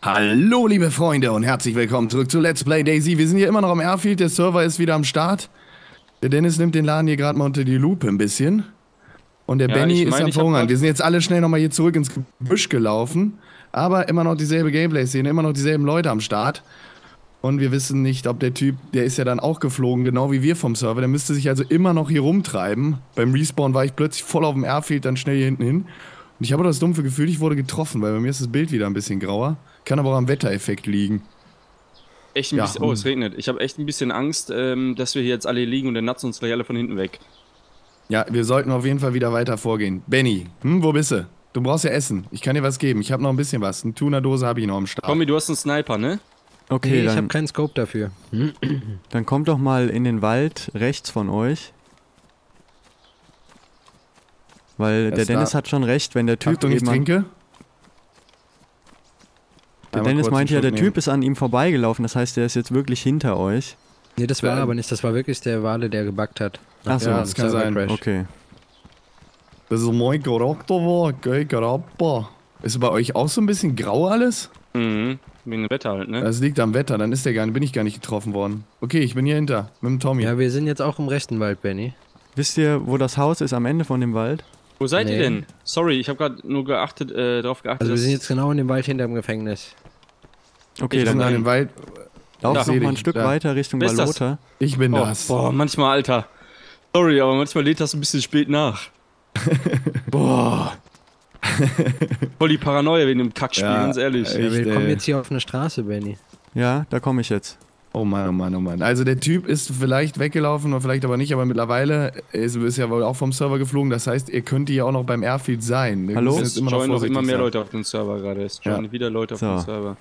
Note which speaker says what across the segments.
Speaker 1: Hallo, liebe Freunde, und herzlich willkommen zurück zu Let's Play Daisy. Wir sind hier immer noch am Airfield, der Server ist wieder am Start. Der Dennis nimmt den Laden hier gerade mal unter die Lupe ein bisschen. Und der
Speaker 2: Ja,
Speaker 1: Benny ist am Verhungern. Wir sind jetzt alle schnell nochmal hier zurück ins Gebüsch gelaufen. Aber immer noch dieselbe Gameplay-Szene, immer noch dieselben Leute am Start. Und wir wissen nicht, ob der Typ, der ist ja dann auch geflogen, genau wie wir vom Server. Der müsste sich also immer noch hier rumtreiben. Beim Respawn war ich plötzlich voll auf dem Airfield, dann schnell hier hinten hin. Und ich habe das dumpfe Gefühl, ich wurde getroffen, weil bei mir ist das Bild wieder ein bisschen grauer. Kann aber auch am Wettereffekt liegen.
Speaker 2: Echt ein
Speaker 1: Ja,
Speaker 2: bisschen. Oh, es regnet. Ich habe echt ein bisschen Angst, ähm, dass wir hier jetzt alle liegen und der natzen uns gleich alle von hinten weg.
Speaker 1: Ja, wir sollten auf jeden Fall wieder weiter vorgehen. Benny, hm, wo bist du? Du brauchst ja Essen. Ich kann dir was geben. Ich habe noch ein bisschen was. Eine Tuna-Dose habe ich noch am Start.
Speaker 2: Tommy, du hast einen Sniper, ne?
Speaker 3: Okay,
Speaker 4: Nee, ich
Speaker 3: dann,
Speaker 4: habe keinen Scope dafür.
Speaker 3: dann kommt doch mal in den Wald rechts von euch. Weil der
Speaker 1: ist
Speaker 3: Dennis
Speaker 1: da.
Speaker 3: hat schon recht, wenn der Typ
Speaker 1: Achtung, ich
Speaker 3: eben
Speaker 1: trinke.
Speaker 3: Dennis
Speaker 1: kurz
Speaker 3: meint
Speaker 1: einen
Speaker 3: ja, der
Speaker 1: Schluck
Speaker 3: Typ
Speaker 1: nehmen.
Speaker 3: ist an ihm vorbeigelaufen, das heißt, der ist jetzt wirklich hinter euch.
Speaker 4: Nee, das war
Speaker 1: Ja.
Speaker 4: aber nicht. Das war wirklich der Wale, der gebackt hat.
Speaker 3: Ach so,
Speaker 4: Ja,
Speaker 1: das kann sein.
Speaker 4: Crash.
Speaker 3: Okay.
Speaker 1: Das ist mein Charakter war. Geil, Charakter. Ist bei euch auch so ein bisschen grau alles?
Speaker 2: Mhm. Wegen dem Wetter halt, ne?
Speaker 1: Das liegt am Wetter, dann ist der gar nicht, bin ich gar nicht getroffen worden. Okay, ich bin hier hinter, mit dem Tommy.
Speaker 4: Ja, wir sind jetzt auch im rechten Wald, Benny.
Speaker 3: Wisst ihr, wo das Haus ist am Ende von dem Wald?
Speaker 2: Wo seid ihr
Speaker 4: Nee.
Speaker 2: denn? Sorry, ich habe gerade nur geachtet, äh, darauf geachtet.
Speaker 4: Also wir sind jetzt genau in dem Wald hinter dem Gefängnis.
Speaker 3: Okay,
Speaker 1: sind
Speaker 3: dann
Speaker 1: an dem Wald.
Speaker 3: lauf
Speaker 2: Da.
Speaker 3: noch mal ein Stück
Speaker 1: da.
Speaker 3: weiter Richtung
Speaker 2: Wer?
Speaker 3: Balota.
Speaker 1: Ich bin
Speaker 2: oh,
Speaker 1: das.
Speaker 2: Boah, manchmal, Alter. Sorry, aber manchmal lädt das ein bisschen spät nach. boah. Voll die Paranoia wegen dem Kackspiel,
Speaker 1: Ja,
Speaker 2: ganz ehrlich.
Speaker 4: Ja, wir kommen jetzt hier auf eine Straße, Benny.
Speaker 3: Ja, da komme ich jetzt.
Speaker 1: Oh Mann, oh Mann, oh Mann. Also der Typ ist vielleicht weggelaufen oder vielleicht aber nicht, aber mittlerweile ist, ist ja wohl auch vom Server geflogen. Das heißt, ihr könnt hier auch noch beim Airfield sein. Wir
Speaker 3: Hallo?
Speaker 2: Es
Speaker 1: immer
Speaker 2: joinen noch immer mehr
Speaker 1: sein.
Speaker 2: Leute auf den Server gerade. Es joinen
Speaker 1: Ja.
Speaker 2: wieder Leute auf
Speaker 3: So.
Speaker 2: den Server.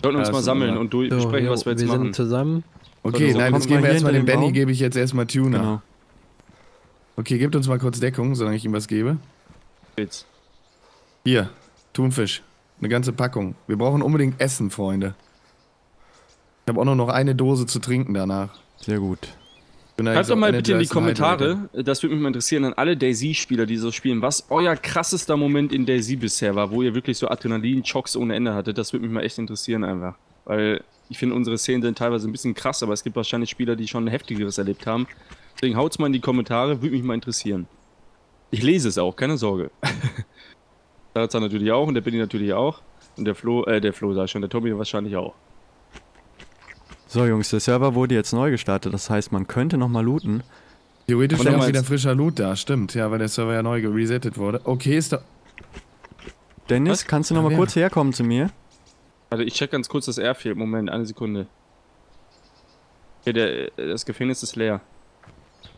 Speaker 2: Wir sollten uns mal sammeln und durch
Speaker 4: So,
Speaker 2: was wir jetzt
Speaker 4: wir
Speaker 2: machen.
Speaker 4: sind zusammen.
Speaker 1: Okay,
Speaker 2: So,
Speaker 1: nein, jetzt geben
Speaker 3: mal
Speaker 1: wir erstmal dem
Speaker 3: den
Speaker 1: Benny, gebe ich jetzt erstmal Tuna.
Speaker 3: Genau.
Speaker 1: Okay, gebt uns mal kurz Deckung, solange ich ihm was gebe.
Speaker 2: Jetzt.
Speaker 1: Hier, Thunfisch. Eine ganze Packung. Wir brauchen unbedingt Essen, Freunde. Ich habe auch nur noch eine Dose zu trinken danach.
Speaker 3: Sehr gut.
Speaker 2: Schreibt doch mal bitte in die. Kommentare, das würde mich mal interessieren, an alle Daisy-Spieler, die so spielen, was euer krassester Moment in Daisy bisher war, wo ihr wirklich so Adrenalin-Chocks ohne Ende hattet. Das würde mich mal echt interessieren einfach. Weil ich finde, unsere Szenen sind teilweise ein bisschen krass, aber es gibt wahrscheinlich Spieler, die schon heftigeres erlebt haben. Deswegen haut's mal in die Kommentare, würde mich mal interessieren. Ich lese es auch, keine Sorge. Sarazan natürlich auch und der Benny natürlich auch. Und der Flo, äh, der Flo sag ich schon, der Tommy wahrscheinlich auch.
Speaker 3: So, Jungs, der Server wurde jetzt neu gestartet. Das heißt, man könnte noch mal looten.
Speaker 1: Theoretisch wäre auch
Speaker 2: nochmal
Speaker 1: wieder frischer Loot da, stimmt. Ja, weil der Server ja neu geresettet wurde. Okay, ist da.
Speaker 3: Dennis,
Speaker 2: Was?
Speaker 3: kannst du noch mal
Speaker 1: Ja.
Speaker 3: kurz herkommen zu mir?
Speaker 2: Warte, ich check ganz kurz das Airfield. Moment, eine Sekunde. Okay, der, das Gefängnis ist leer.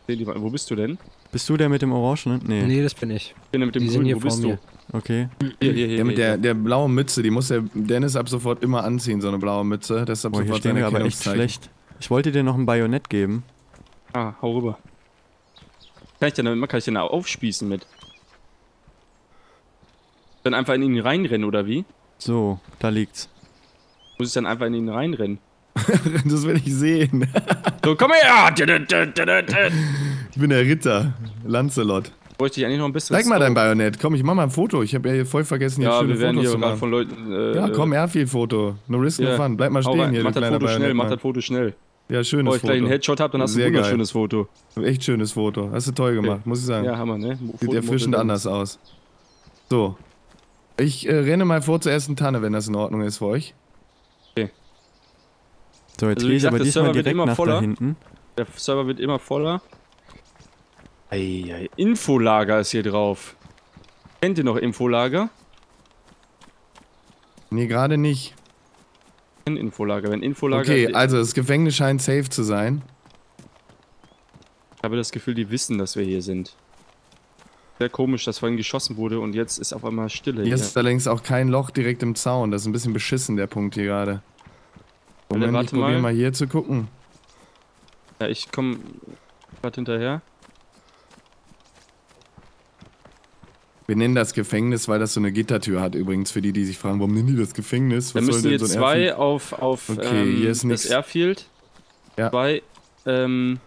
Speaker 2: Seh die mal- Wo bist du denn?
Speaker 3: Bist du der mit dem Orangenen? Nee.
Speaker 4: Nee, das bin ich.
Speaker 2: Ich bin der mit dem
Speaker 4: Die sind
Speaker 2: Grünen.
Speaker 4: hier
Speaker 2: Wo
Speaker 4: vor
Speaker 2: bist
Speaker 4: mir.
Speaker 3: Okay.
Speaker 2: Hier, hier, hier.
Speaker 1: Der mit der,
Speaker 2: hier.
Speaker 1: der blauen Mütze, die muss der Dennis ab sofort immer anziehen, so eine blaue Mütze. Das ist ab
Speaker 3: Boah, hier
Speaker 1: sofort
Speaker 3: stehen wir aber echt schlecht. Ich wollte dir noch ein Bajonett geben.
Speaker 2: Ah, hau rüber. Kann ich denn damit, kann ich denn aufspießen mit? Dann einfach in ihn reinrennen, oder wie?
Speaker 3: So, da liegt's.
Speaker 2: Muss ich dann einfach in ihn reinrennen?
Speaker 1: Das will ich sehen.
Speaker 2: So, komm her!
Speaker 1: Ich bin der Ritter. Lancelot.
Speaker 2: Bräuchte ich eigentlich noch ein bisschen.
Speaker 1: Zeig mal dein Bajonett. Komm, ich mach mal ein Foto. Ich habe ja hier voll vergessen, hier
Speaker 2: Ja,
Speaker 1: schöne
Speaker 2: wir werden
Speaker 1: Fotos
Speaker 2: hier
Speaker 1: zu
Speaker 2: gerade
Speaker 1: machen.
Speaker 2: von Leuten. Äh,
Speaker 1: Ja, komm, Airfield-Foto. No risk, no
Speaker 2: Ja.
Speaker 1: fun. Bleib mal stehen
Speaker 2: rein.
Speaker 1: hier,
Speaker 2: Mach
Speaker 1: du
Speaker 2: das
Speaker 1: kleiner
Speaker 2: Foto schnell, mach das Foto schnell.
Speaker 1: Ja, schönes
Speaker 2: Bevor ich gleich
Speaker 1: Foto.
Speaker 2: einen Headshot hab, dann hast du
Speaker 1: Sehr
Speaker 2: ein
Speaker 1: geil.
Speaker 2: wunderschönes Foto.
Speaker 1: Echt schönes Foto. Hast du toll gemacht, muss ich sagen.
Speaker 2: Ja, Hammer, ne?
Speaker 1: Sieht erfrischend anders aus. So. Ich äh, renne mal vor zur ersten Tanne, wenn das in Ordnung ist für euch.
Speaker 3: So, jetzt
Speaker 2: Also,
Speaker 3: gehe ich aber diesmal
Speaker 2: Server wird
Speaker 3: direkt
Speaker 2: immer
Speaker 3: nach
Speaker 2: voller.
Speaker 3: da hinten.
Speaker 2: Der Server wird immer voller. Eieiei. Infolager ist hier drauf. Kennt ihr noch Infolager?
Speaker 1: Nee, gerade nicht.
Speaker 2: Kein Infolager. Wenn Infolager.
Speaker 1: Okay, also das Gefängnis scheint safe zu sein.
Speaker 2: Ich habe das Gefühl, die wissen, dass wir hier sind. Sehr komisch, dass vorhin geschossen wurde und jetzt ist auf einmal Stille.
Speaker 1: Hier
Speaker 2: Hier.
Speaker 1: ist allerdings auch kein Loch direkt im Zaun. Das ist ein bisschen beschissen, der Punkt hier gerade.
Speaker 2: Warte,
Speaker 1: Moment, ich
Speaker 2: warte
Speaker 1: probiere
Speaker 2: mal.
Speaker 1: mal hier zu gucken.
Speaker 2: Ja, ich komme gerade hinterher.
Speaker 1: Wir nennen das Gefängnis, weil das so eine Gittertür hat übrigens, für die, die sich fragen, warum nennen die das Gefängnis?
Speaker 2: Da
Speaker 1: Was soll
Speaker 2: müssen
Speaker 1: denn
Speaker 2: jetzt
Speaker 1: so ein
Speaker 2: zwei
Speaker 1: Airfield?
Speaker 2: auf, auf
Speaker 1: Okay,
Speaker 2: ähm,
Speaker 1: hier ist
Speaker 2: das
Speaker 1: nix.
Speaker 2: Airfield.
Speaker 1: Ja.
Speaker 2: Zwei ähm,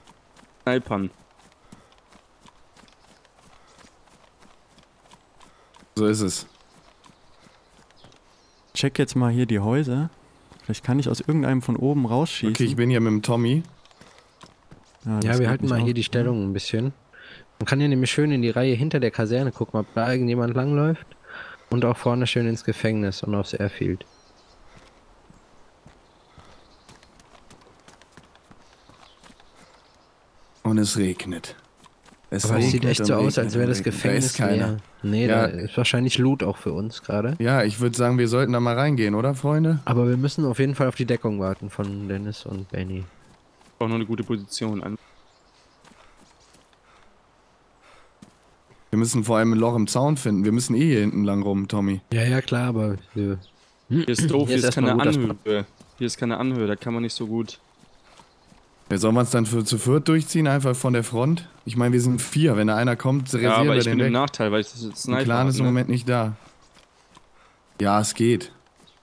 Speaker 2: Snipern.
Speaker 1: So ist es.
Speaker 3: check jetzt mal hier die Häuser. Vielleicht kann ich aus irgendeinem von oben rausschießen.
Speaker 1: Okay, ich bin hier mit dem Tommy.
Speaker 4: Ja,
Speaker 3: das
Speaker 4: wir halten mal
Speaker 3: auf.
Speaker 4: hier die Stellung ein bisschen. Man kann hier nämlich schön in die Reihe hinter der Kaserne gucken, ob da irgendjemand langläuft. Und auch vorne schön ins Gefängnis und aufs Airfield.
Speaker 1: Und es regnet. Es
Speaker 4: Aber es sieht
Speaker 1: regnet
Speaker 4: echt so aus, als wäre das. Gefängnis
Speaker 1: Da
Speaker 4: leer. Nee,
Speaker 1: Ja.
Speaker 4: da ist wahrscheinlich Loot auch für uns gerade.
Speaker 1: Ja, ich würde sagen, wir sollten da mal reingehen, oder, Freunde?
Speaker 4: Aber wir müssen auf jeden Fall auf die Deckung warten von Dennis und Benny.
Speaker 2: Auch noch eine gute Position an.
Speaker 1: Wir müssen vor allem ein Loch im Zaun finden. Wir müssen eh hier hinten lang rum, Tommy.
Speaker 4: Ja, ja, klar, aber wir,
Speaker 2: Hier ist doof, hier
Speaker 4: Hier ist
Speaker 2: ist keine
Speaker 4: gut,
Speaker 2: Anhöhe. Hier ist keine Anhöhe, da kann man nicht so gut.
Speaker 1: Ja, sollen wir uns dann für, zu viert durchziehen, einfach von der Front? Ich meine, wir sind vier. Wenn da einer kommt,
Speaker 2: Ja,
Speaker 1: rasieren
Speaker 2: aber
Speaker 1: wir
Speaker 2: ich
Speaker 1: den
Speaker 2: bin im
Speaker 1: weg.
Speaker 2: Nachteil, weil ich das jetzt Sniper
Speaker 1: Clan
Speaker 2: hab,
Speaker 1: ist im
Speaker 2: ne?
Speaker 1: Moment nicht da. Ja, es geht.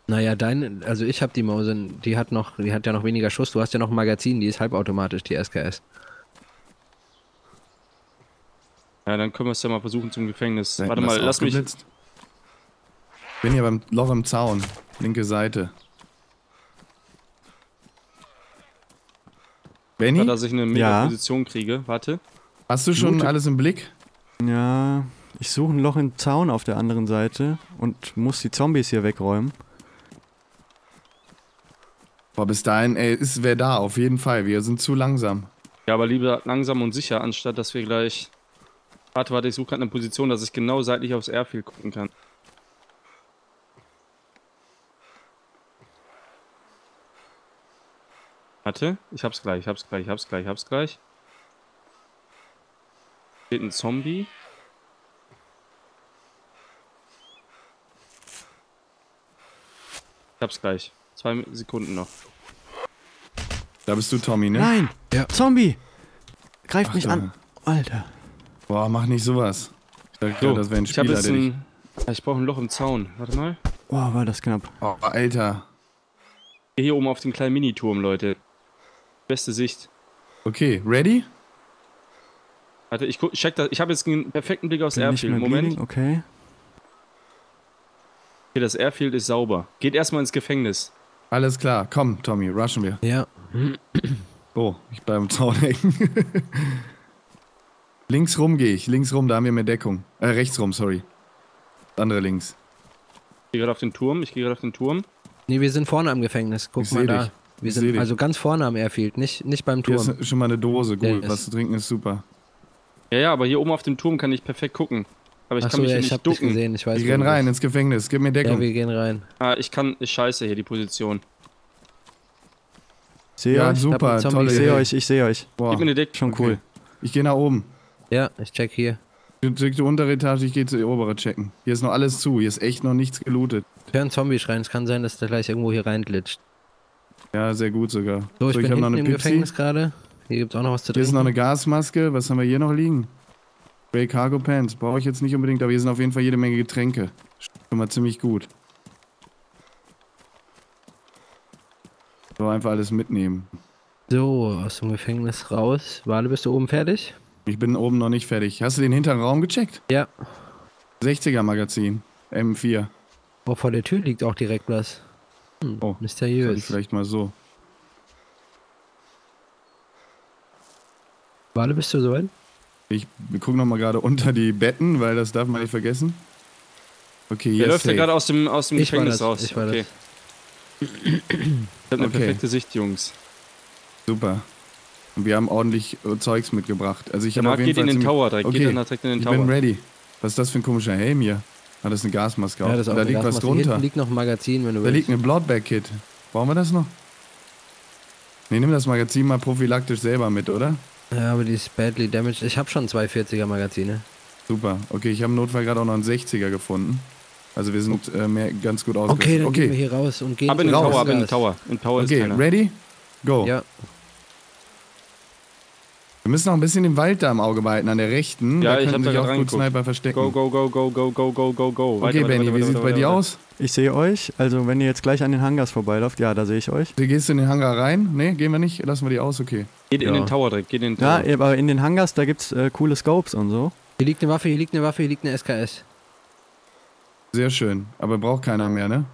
Speaker 4: Naja, dein, also ich habe die Mausen, die hat noch, die hat ja noch weniger Schuss. Du hast ja noch ein Magazin, die ist halbautomatisch, die SKS.
Speaker 2: Ja, dann können wir es ja mal versuchen zum Gefängnis.
Speaker 1: Da
Speaker 2: Warte mal, lass mich.
Speaker 1: aufgeblitzt. Bin hier beim Loch im Zaun. Linke Seite. Benny,
Speaker 2: dass ich eine mega
Speaker 3: Ja.
Speaker 2: Position kriege. Warte.
Speaker 1: hast du schon
Speaker 3: Loote-
Speaker 1: alles im Blick?
Speaker 3: Ja, ich suche ein Loch im Zaun auf der anderen Seite und muss die Zombies hier wegräumen.
Speaker 1: Boah, bis dahin, ey, ist wer da, auf jeden Fall. Wir sind zu langsam.
Speaker 2: Ja, aber lieber langsam und sicher, anstatt dass wir gleich. Warte, warte, ich suche gerade eine Position, dass ich genau seitlich aufs Airfield gucken kann. Warte, ich hab's gleich, ich hab's gleich, ich hab's gleich, ich hab's gleich. Steht ein Zombie. Ich hab's gleich. Zwei Sekunden noch.
Speaker 1: Da bist du, Tommy, ne?
Speaker 3: Nein!
Speaker 4: Ja.
Speaker 3: Zombie! Greift
Speaker 1: Ach,
Speaker 3: mich
Speaker 1: da.
Speaker 3: an. Alter.
Speaker 1: Boah, mach nicht sowas. Ich dachte,
Speaker 2: So,
Speaker 1: gerade, das wäre ein
Speaker 2: ich
Speaker 1: Spieler, der dich...
Speaker 2: Ich brauche ein Loch im Zaun. Warte mal.
Speaker 3: Boah, war das knapp.
Speaker 1: Oh, Alter.
Speaker 2: Hier oben auf dem kleinen Miniturm, Leute. Beste Sicht.
Speaker 1: Okay, ready?
Speaker 2: Warte, ich guck, check das. Ich habe jetzt einen perfekten Blick aufs
Speaker 3: Bin
Speaker 2: Airfield. Moment.
Speaker 3: bleeding, okay.
Speaker 2: Okay, das Airfield ist sauber. Geht erstmal ins Gefängnis.
Speaker 1: Alles klar. Komm, Tommy, rushen wir.
Speaker 4: Ja.
Speaker 1: Oh, ich bleibe im Zaun hängen. links rum gehe ich. Links rum, da haben wir mehr Deckung. Äh, rechts rum, sorry. Andere links.
Speaker 2: Ich gehe gerade auf den Turm. Ich gehe gerade auf den Turm.
Speaker 4: Nee, wir sind vorne am Gefängnis. Guck
Speaker 1: Ich
Speaker 4: mal da.
Speaker 1: dich.
Speaker 4: Wir
Speaker 1: Ich
Speaker 4: sind
Speaker 1: dich.
Speaker 4: also ganz vorne am Airfield, nicht, nicht beim
Speaker 1: Hier
Speaker 4: Turm.
Speaker 1: ist schon mal eine Dose. Gut,
Speaker 4: Ja,
Speaker 1: was zu trinken ist super.
Speaker 2: Ja, ja, aber hier oben auf dem Turm kann ich perfekt gucken. Aber ich kann
Speaker 4: Achso,
Speaker 2: mich
Speaker 4: ja,
Speaker 2: hier
Speaker 4: ich
Speaker 2: nicht
Speaker 4: hab dich
Speaker 2: ducken.
Speaker 4: gesehen, ich weiß
Speaker 1: Ich
Speaker 4: wo
Speaker 1: renn
Speaker 4: du
Speaker 1: rein ins Gefängnis. Gib mir
Speaker 4: Ja,
Speaker 1: Deckung.
Speaker 4: wir gehen rein.
Speaker 2: Ah, ich kann. Ist scheiße hier, die Position.
Speaker 3: Sehe
Speaker 1: ja,
Speaker 3: euch.
Speaker 1: super. Tolle
Speaker 3: Ich sehe euch, ich sehe euch.
Speaker 1: Boah,
Speaker 2: Gib mir eine Deckung.
Speaker 3: Schon cool.
Speaker 1: ich gehe nach oben.
Speaker 4: Ja, ich check hier.
Speaker 1: Du checkst die untere Etage, ich gehe zur obere checken. Hier ist noch alles zu. Hier ist echt noch nichts gelootet.
Speaker 4: Ich höre einen Zombie schreien, es kann sein, dass der gleich irgendwo hier reinglitscht.
Speaker 1: Ja, sehr gut sogar.
Speaker 4: So, ich bin
Speaker 1: hab
Speaker 4: hinten im Gefängnis gerade. Hier gibt's auch noch was zu
Speaker 1: Hier ist
Speaker 4: trinken.
Speaker 1: noch eine Gasmaske. Was haben wir hier noch liegen? Grey Cargo Pants. Brauche ich jetzt nicht unbedingt, aber hier sind auf jeden Fall jede Menge Getränke. Schon mal ziemlich gut. So, einfach alles mitnehmen.
Speaker 4: So, aus dem Gefängnis raus. Wale, bist du oben fertig?
Speaker 1: Ich bin oben noch nicht fertig. Hast du den hinteren Raum gecheckt?
Speaker 4: Ja.
Speaker 1: 60er Magazin. M4.
Speaker 4: Oh, vor der Tür liegt auch direkt was. Hm,
Speaker 1: Oh, Soll ich
Speaker 4: mysteriös.
Speaker 1: vielleicht mal so.
Speaker 4: Wale, bist du soweit?
Speaker 1: Ich gucke noch mal gerade unter die Betten, weil das darf man nicht vergessen. Okay,
Speaker 2: Der
Speaker 1: yes,
Speaker 2: läuft ja gerade aus dem, aus dem
Speaker 4: Ich war
Speaker 2: Gefängnis
Speaker 4: das,
Speaker 2: raus.
Speaker 4: ich war
Speaker 2: okay. Ich hab eine
Speaker 1: Okay.
Speaker 2: perfekte Sicht, Jungs.
Speaker 1: Super. Und wir haben ordentlich äh, Zeugs mitgebracht. Also ich habe
Speaker 2: Danach
Speaker 1: auf jeden
Speaker 2: geht
Speaker 1: Fall
Speaker 2: in den Tower direkt.
Speaker 1: Okay,
Speaker 2: Geht dann direkt in den
Speaker 1: ich
Speaker 2: Tower.
Speaker 1: bin ready. Was ist das für ein komischer Helm hier? Ah, das ist eine Gasmaske.
Speaker 4: Ja,
Speaker 1: auch.
Speaker 4: das ist auch
Speaker 1: da
Speaker 4: eine
Speaker 1: liegt was
Speaker 4: Gasmaske.
Speaker 1: drunter.
Speaker 4: Hinten liegt noch ein Magazin, wenn du
Speaker 1: Da
Speaker 4: willst.
Speaker 1: liegt eine Bloodbag-Kit. Brauchen wir das noch? Ne, nimm das Magazin mal prophylaktisch selber mit, oder?
Speaker 4: Ja, aber die ist badly damaged. Ich habe schon zwei 40er Magazine.
Speaker 1: Super. Okay, ich habe im Notfall gerade auch noch einen 60er gefunden. Also wir sind äh, mehr, ganz gut ausgerüstet.
Speaker 4: Okay, dann
Speaker 1: okay.
Speaker 4: gehen wir hier raus und gehen
Speaker 2: Ab in den
Speaker 1: Raus.
Speaker 2: Tower, ab in den. Tower. In Tower ist
Speaker 1: Okay, ready? Go.
Speaker 4: Ja,
Speaker 1: Wir müssen noch ein bisschen den Wald da im Auge behalten, an der rechten.
Speaker 2: Ja,
Speaker 1: da
Speaker 2: ich hab
Speaker 1: können
Speaker 2: da
Speaker 1: sich auch gut. Sniper verstecken.
Speaker 2: Go, go, go, go, go, go, go, go, go.
Speaker 1: Okay,
Speaker 2: weiter,
Speaker 1: Benny,
Speaker 2: weiter,
Speaker 1: wie sieht's bei
Speaker 2: weiter,
Speaker 1: dir aus?
Speaker 3: Ich sehe euch. Also, wenn ihr jetzt gleich an den Hangars vorbeilauft, ja, da sehe ich euch.
Speaker 1: Du gehst in den Hangar rein? Ne, gehen wir nicht? Lassen wir die aus? Okay.
Speaker 2: Geht in
Speaker 4: Ja.
Speaker 2: den Tower direkt, geht in den
Speaker 3: Ja,
Speaker 2: Tower.
Speaker 3: aber in den Hangars, da gibt's äh, coole Scopes und so.
Speaker 4: hier liegt eine Waffe, hier liegt eine Waffe, hier liegt eine SKS.
Speaker 1: Sehr schön. Aber braucht keiner mehr, ne?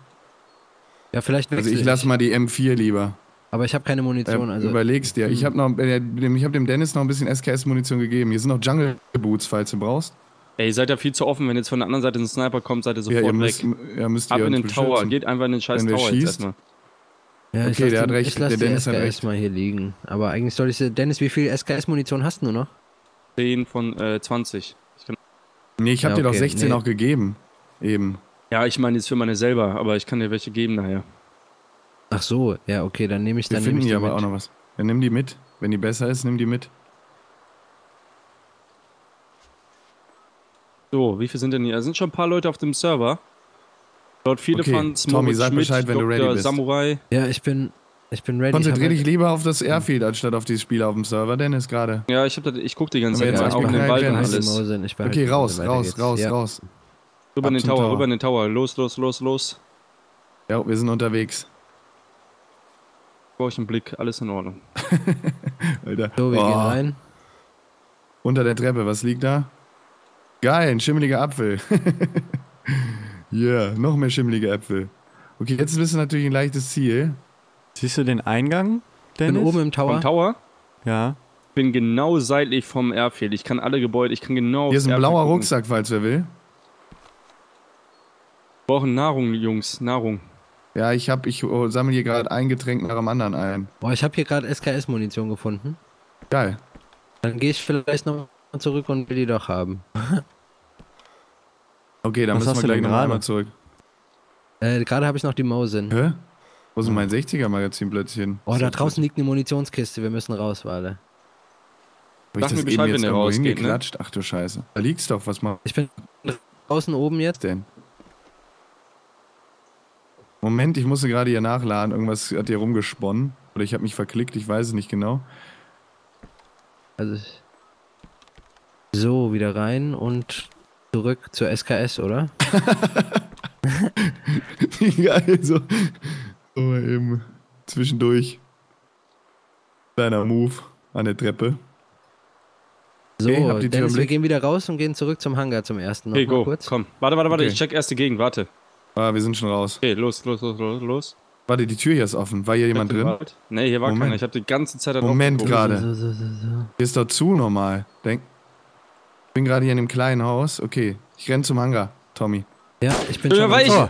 Speaker 4: Ja, vielleicht
Speaker 1: Also ich lasse mal die M4 lieber.
Speaker 4: Aber ich habe keine Munition,
Speaker 1: Ähm,
Speaker 4: also.
Speaker 1: überlegst dir. Ich habe noch, äh, dem- habe dem Dennis noch ein bisschen SKS-Munition gegeben. Hier sind noch Jungle Boots, falls du brauchst.
Speaker 2: Ey, ihr seid ja viel zu offen, wenn jetzt von der anderen Seite ein Sniper kommt, seid ihr
Speaker 1: Ja, ihr
Speaker 2: sofort
Speaker 1: müsst,
Speaker 2: weg.
Speaker 1: ja, müsst
Speaker 2: Ab
Speaker 1: ihr
Speaker 2: in den Tower,
Speaker 1: beschützen.
Speaker 2: geht einfach in den scheiß Tower
Speaker 1: schießt.
Speaker 2: jetzt erstmal.
Speaker 4: ja, ich
Speaker 1: okay,
Speaker 4: lass
Speaker 1: der hat
Speaker 4: den-
Speaker 1: recht,
Speaker 4: Ich lasse
Speaker 1: der Dennis hat
Speaker 4: SKS
Speaker 1: recht.
Speaker 4: mal hier liegen. Aber eigentlich soll ich. Dennis, wie viel SKS-Munition hast du noch?
Speaker 2: 10 von äh, 20. Ich kann,
Speaker 1: Nee, ich habe
Speaker 4: Ja,
Speaker 1: dir doch
Speaker 4: okay,
Speaker 1: 16
Speaker 4: nee.
Speaker 1: auch gegeben. Eben.
Speaker 2: ja, ich meine jetzt für meine selber, aber ich kann dir welche geben nachher.
Speaker 4: Ach so, ja, okay, dann nehme ich
Speaker 1: Wir
Speaker 4: dann
Speaker 1: finden
Speaker 4: nehm ich die
Speaker 1: aber
Speaker 4: mit.
Speaker 1: auch noch was. Dann nimm die mit. Wenn die besser ist, nimm die mit.
Speaker 2: So, wie viele sind denn hier? Es sind schon ein paar Leute auf dem Server. Dort viele
Speaker 1: Okay,
Speaker 2: von
Speaker 1: Tommy, sag
Speaker 2: Schmidt,
Speaker 1: Bescheid, wenn du
Speaker 2: Dr.
Speaker 1: ready bist.
Speaker 2: Samurai.
Speaker 4: Ja, ich bin. Ich bin ready.
Speaker 1: Konzentrier
Speaker 4: ich
Speaker 1: dich lieber auf das Airfield, anstatt auf dieses Spiel auf dem Server, Dennis, gerade.
Speaker 2: Ja, ich, hab da, ich guck die ganze Zeit
Speaker 1: sag
Speaker 2: auch in den Wald und alles.
Speaker 1: Okay, raus, raus, raus,
Speaker 4: ja.
Speaker 1: raus.
Speaker 2: Rüber in den Tower,
Speaker 1: Tower.
Speaker 2: rüber in den Tower. Los, los, los, los.
Speaker 1: Ja, wir sind unterwegs.
Speaker 2: Brauche ich einen Blick, alles in Ordnung.
Speaker 1: Alter.
Speaker 4: So, wir
Speaker 1: Oh,
Speaker 4: gehen rein.
Speaker 1: Unter der Treppe, was liegt da? Geil, ein schimmeliger Apfel. yeah, noch mehr schimmelige Äpfel. Okay, jetzt bist du natürlich ein leichtes Ziel.
Speaker 3: Siehst du den Eingang,
Speaker 4: Ich bin
Speaker 3: Dennis?
Speaker 4: oben im Tower.
Speaker 2: Vom Tower?
Speaker 3: Ja.
Speaker 2: bin genau seitlich vom Airfield. Ich kann alle Gebäude, ich kann genau.
Speaker 1: Hier ist ein
Speaker 2: Airfield
Speaker 1: blauer
Speaker 2: gucken.
Speaker 1: Rucksack, falls wer will.
Speaker 2: Wir brauchen Nahrung, Jungs, Nahrung.
Speaker 1: Ja, ich hab, ich oh, sammle hier gerade ein Getränk nach dem anderen ein.
Speaker 4: Boah, ich habe hier gerade SKS-Munition gefunden.
Speaker 1: Geil.
Speaker 4: Dann gehe ich vielleicht noch mal zurück und will die doch haben.
Speaker 1: Okay, dann
Speaker 3: Was
Speaker 1: müssen wir gleich noch einmal zurück.
Speaker 4: Äh, gerade habe ich noch die Mausen.
Speaker 1: Hä? Wo ist denn mein 60er-Magazin plötzlich hin?
Speaker 4: Oh, da draußen liegt eine Munitionskiste. Wir müssen raus, Wale.
Speaker 1: Hab ich
Speaker 2: Sag
Speaker 1: das
Speaker 2: mir
Speaker 1: eben
Speaker 2: Bescheid,
Speaker 1: jetzt
Speaker 2: wenn der
Speaker 1: irgendwo
Speaker 2: rausgeht, ne?
Speaker 1: Ach du Scheiße. Da liegt's doch, was macht
Speaker 4: Ich bin draußen oben jetzt.
Speaker 1: denn? Moment, ich musste gerade hier nachladen. Irgendwas hat hier rumgesponnen. Oder ich habe mich verklickt, ich weiß es nicht genau.
Speaker 4: Also so, wieder rein und zurück zur SKS, oder?
Speaker 1: Geil, so. So eben zwischendurch. Kleiner Move an der Treppe.
Speaker 4: So,
Speaker 1: Okay,
Speaker 4: Dennis, wir gehen wieder raus und gehen zurück zum Hangar zum ersten. Noch
Speaker 2: Okay,
Speaker 4: mal
Speaker 2: go.
Speaker 4: kurz.
Speaker 2: Komm. Warte, warte, warte.
Speaker 1: Okay.
Speaker 2: Ich check erst die Gegend. Warte.
Speaker 1: Ah, wir sind schon raus.
Speaker 2: Okay, los, los, los, los, los.
Speaker 1: Warte, die Tür hier ist offen. War hier jemand drin?
Speaker 2: Nee, hier war
Speaker 1: Moment.
Speaker 2: keiner. Ich habe die ganze Zeit da drauf
Speaker 1: Moment gerade.
Speaker 4: So, so, so, so.
Speaker 1: Hier ist doch zu normal. Denk. Ich bin gerade hier in einem kleinen Haus. Okay, ich renn zum Hangar, Tommy.
Speaker 4: Ja, ich bin
Speaker 2: Ja,
Speaker 4: schon.
Speaker 2: weil ich-
Speaker 3: Oh,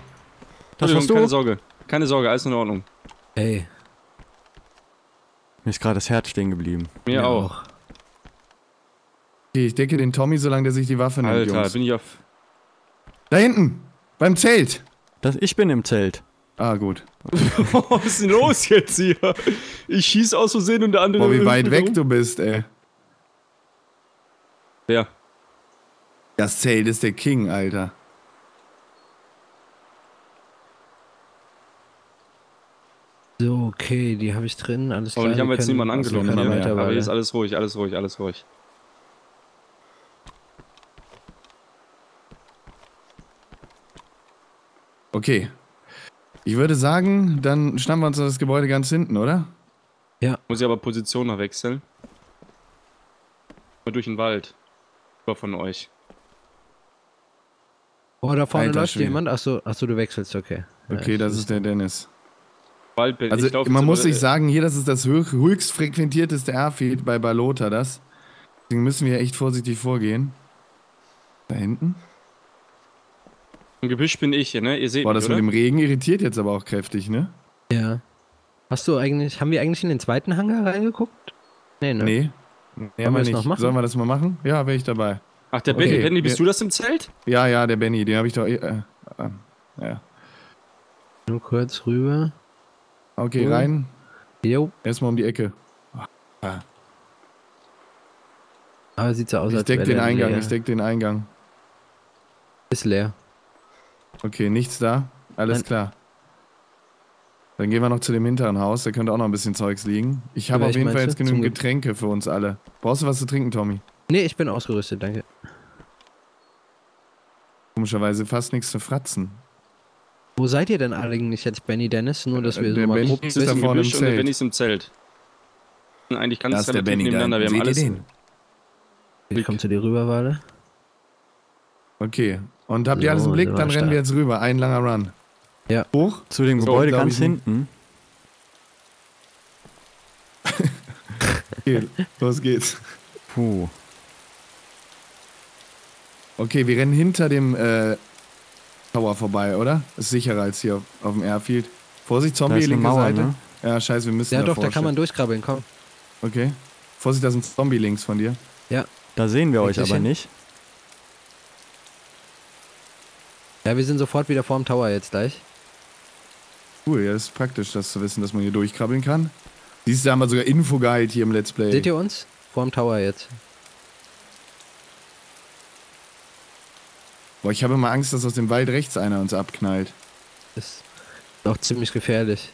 Speaker 3: das warst
Speaker 2: keine
Speaker 3: du?
Speaker 2: Sorge. Keine Sorge, alles in Ordnung.
Speaker 4: Hey,
Speaker 3: Mir ist gerade das Herz stehen geblieben.
Speaker 2: Mir auch.
Speaker 1: Okay, ich decke den Tommy, solange der sich die Waffe nimmt,
Speaker 2: Alter,
Speaker 1: Jungs.
Speaker 2: bin ich auf.
Speaker 1: Da hinten! Beim Zelt!
Speaker 3: Das, ich bin im Zelt.
Speaker 1: Ah, gut.
Speaker 2: Was ist denn los jetzt hier? Ich schieß aus Versehen und der andere.
Speaker 1: Boah, wie weit weg du bist, ey.
Speaker 2: Ja.
Speaker 1: Das Zelt ist der King, Alter.
Speaker 4: so, okay, die habe ich drin, alles klar.
Speaker 2: Aber ich habe
Speaker 4: wir
Speaker 2: jetzt niemanden
Speaker 1: weiter,
Speaker 2: Aber hier ist ruhig, alles ruhig, alles ruhig, alles ruhig.
Speaker 1: Okay. Ich würde sagen, dann schnappen wir uns das Gebäude ganz hinten, oder?
Speaker 2: Muss ich aber Position noch wechseln. Mal durch den Wald. Über von euch.
Speaker 4: Oh, da vorne
Speaker 1: Alter
Speaker 4: läuft
Speaker 1: Schwede.
Speaker 4: jemand. Achso, achso, du wechselst, okay.
Speaker 1: Okay,
Speaker 4: Ja,
Speaker 1: das ist der Dennis.
Speaker 2: Wald bin
Speaker 1: Also
Speaker 2: ich lauf
Speaker 1: man muss sich sagen, hier, das ist das höch, höchst frequentierteste Airfield bei Balota, das. Deswegen müssen wir echt vorsichtig vorgehen. Da hinten?
Speaker 2: Im Gebüsch bin ich hier, ne? Ihr seht
Speaker 1: Boah,
Speaker 2: mich,
Speaker 1: das
Speaker 2: oder?
Speaker 1: mit dem Regen irritiert jetzt aber auch kräftig, ne?
Speaker 4: Ja. Hast du eigentlich, haben wir eigentlich in den zweiten Hangar reingeguckt? Nee, ne?
Speaker 1: Nee. Nee, haben
Speaker 4: wir
Speaker 1: nicht.
Speaker 4: noch?
Speaker 1: Sollen wir das mal machen? Ja, wäre ich dabei.
Speaker 2: Ach, der
Speaker 1: Okay,
Speaker 2: Benny, Benny, bist du das im Zelt?
Speaker 1: Ja, ja, der Benny, den habe ich doch. eh- Äh, äh, ja.
Speaker 4: Nur kurz rüber.
Speaker 1: Okay,
Speaker 4: Oh.
Speaker 1: rein.
Speaker 4: Jo.
Speaker 1: Erstmal um die Ecke.
Speaker 4: Aber sieht so aus,
Speaker 1: Ich
Speaker 4: als
Speaker 1: deck den Eingang,
Speaker 4: leer.
Speaker 1: ich deck den Eingang.
Speaker 4: Ist leer.
Speaker 1: Okay, nichts da. Alles
Speaker 4: Nein.
Speaker 1: klar. Dann gehen wir noch zu dem hinteren Haus, da könnte auch noch ein bisschen Zeugs liegen. Ich habe auf jeden Fall jetzt genügend Getränke für uns alle. Brauchst du was zu trinken, Tommy?
Speaker 4: Nee, ich bin ausgerüstet, danke.
Speaker 1: Komischerweise fast nichts zu fratzen.
Speaker 4: Wo seid ihr denn eigentlich jetzt, Benny Dennis? Nur, dass wir
Speaker 1: Der
Speaker 4: so mal
Speaker 1: Benny ist da vorne im
Speaker 2: und der
Speaker 1: Zelt.
Speaker 2: Benny ist im Zelt. Sind eigentlich ganz
Speaker 1: Da ist der Benny
Speaker 2: nebeneinander. Wir haben
Speaker 1: Seht ihr
Speaker 2: alles.
Speaker 1: den?
Speaker 4: Ich komme zu dir rüber, Wale.
Speaker 1: Okay. Und habt ihr alles im
Speaker 4: So,
Speaker 1: Blick? Dann rennen wir jetzt rüber. Ein langer Run.
Speaker 4: Ja.
Speaker 1: Hoch?
Speaker 3: Zu dem
Speaker 1: So,
Speaker 3: Gebäude ganz hinten.
Speaker 1: Okay, los geht's.
Speaker 3: Puh.
Speaker 1: Okay, wir rennen hinter dem äh, Tower vorbei, oder? Ist sicherer als hier auf, auf dem Airfield. Vorsicht,
Speaker 3: Da
Speaker 1: Zombie,
Speaker 3: ist eine
Speaker 1: linke
Speaker 3: Mauer,
Speaker 1: Seite.
Speaker 3: ne?
Speaker 1: Ja, scheiße, wir müssen
Speaker 4: Ja doch, da kann man durchkrabbeln, komm.
Speaker 1: Okay. Vorsicht, da ein Zombie links von dir.
Speaker 3: Da sehen wir euch
Speaker 4: Richtig
Speaker 3: aber
Speaker 4: hin.
Speaker 3: nicht.
Speaker 4: Ja, wir sind sofort wieder vorm Tower jetzt gleich.
Speaker 1: Cool, ja, das ist praktisch, das zu wissen, dass man hier durchkrabbeln kann. Siehst du, da haben wir sogar Info-Guide hier im Let's Play.
Speaker 4: Seht ihr uns? Vorm Tower jetzt.
Speaker 1: Boah, ich habe immer Angst, dass aus dem Wald rechts einer uns abknallt.
Speaker 4: Ist doch ziemlich gefährlich.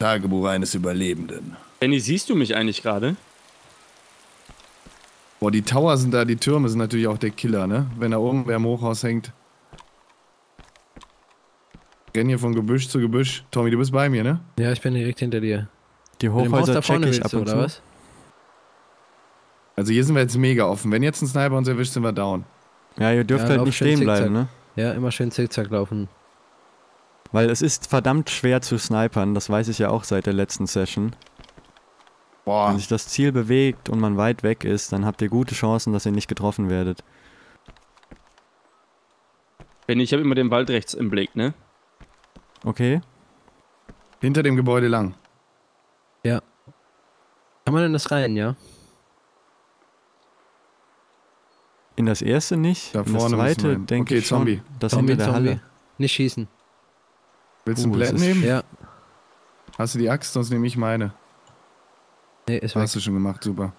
Speaker 1: Tagebuch eines Überlebenden.
Speaker 2: Benny, siehst du mich eigentlich gerade?
Speaker 1: Boah, die Tower sind da, die Türme sind natürlich auch der Killer, ne? Wenn da oben wer im Hochhaus hängt. Renn hier von Gebüsch zu Gebüsch. Tommy, du bist bei mir, ne?
Speaker 4: Ja, ich bin direkt hinter dir.
Speaker 3: Die Hochhäuser check ich ab und
Speaker 4: oder
Speaker 3: zu.
Speaker 4: was?
Speaker 1: Also hier sind wir jetzt mega offen. Wenn jetzt ein Sniper uns erwischt, sind wir down.
Speaker 3: Ja, ihr dürft
Speaker 4: Ja,
Speaker 3: halt nicht stehen bleiben, ne?
Speaker 4: Ja, immer schön zickzack laufen.
Speaker 3: Weil es ist verdammt schwer zu snipern, das weiß ich ja auch seit der letzten Session.
Speaker 1: Boah.
Speaker 3: Wenn sich das Ziel bewegt und man weit weg ist, dann habt ihr gute Chancen, dass ihr nicht getroffen werdet.
Speaker 2: Benny, ich habe immer den Wald rechts im Blick, ne?
Speaker 3: Okay?
Speaker 1: Hinter dem Gebäude lang.
Speaker 4: Kann man denn das rein, ja?
Speaker 3: In das erste nicht,
Speaker 1: Da
Speaker 3: in das zweite denke
Speaker 1: Okay,
Speaker 3: ich schon.
Speaker 1: Zombie.
Speaker 3: Das
Speaker 4: Zombie,
Speaker 3: hinter der
Speaker 4: Zombie.
Speaker 3: Halle.
Speaker 4: Nicht schießen.
Speaker 1: Willst du
Speaker 3: Uh,
Speaker 1: ein Blatt nehmen?
Speaker 4: Ja.
Speaker 1: Hast du die Axt? Sonst nehme ich meine.
Speaker 4: Nee, ist weg.
Speaker 1: Hast du schon gemacht, super.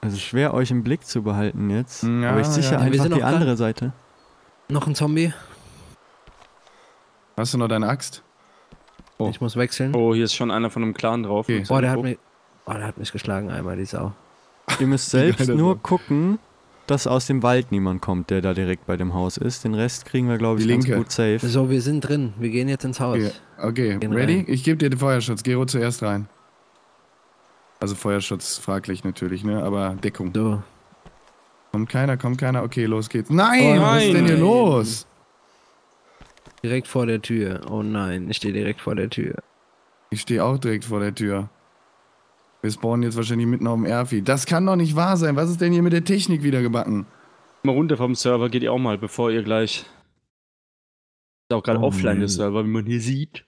Speaker 3: Also schwer euch im Blick zu behalten jetzt.
Speaker 1: Ja,
Speaker 3: aber ich sicher
Speaker 1: ja.
Speaker 4: Wir
Speaker 3: einfach
Speaker 4: sind
Speaker 3: die andere Seite.
Speaker 4: Noch ein Zombie.
Speaker 1: Hast du noch deine Axt? Oh.
Speaker 4: Ich muss wechseln.
Speaker 2: Oh, hier ist schon einer von einem Clan drauf.
Speaker 1: Okay.
Speaker 4: Boah, der hat mich. Oh, der hat mich geschlagen einmal, die Sau.
Speaker 3: Ihr müsst selbst nur gucken, dass aus dem Wald niemand kommt, der da direkt bei dem Haus ist. Den Rest kriegen wir, glaube ich,
Speaker 1: Die
Speaker 3: ganz
Speaker 1: linke.
Speaker 3: gut safe.
Speaker 4: So, wir sind drin. Wir gehen jetzt ins Haus.
Speaker 1: Okay, okay. Ready?
Speaker 4: rein.
Speaker 1: Ich gebe dir den Feuerschutz. Gero zuerst rein. Also Feuerschutz fraglich natürlich, ne? Aber Deckung.
Speaker 4: So.
Speaker 1: Kommt keiner, kommt keiner. Okay, los geht's. Nein,
Speaker 4: Oh
Speaker 1: was ist denn hier
Speaker 2: nein.
Speaker 1: los?
Speaker 4: Direkt vor der Tür. Oh nein, ich stehe direkt vor der Tür.
Speaker 1: Ich stehe auch direkt vor der Tür. Wir spawnen jetzt wahrscheinlich mitten auf dem Airfield. Das kann doch nicht wahr sein. Was ist denn hier mit der Technik wieder gebacken?
Speaker 2: Mal runter vom Server, geht ihr auch mal, bevor ihr gleich. Ist auch gerade
Speaker 3: Oh
Speaker 2: offline der. Server, wie man hier sieht.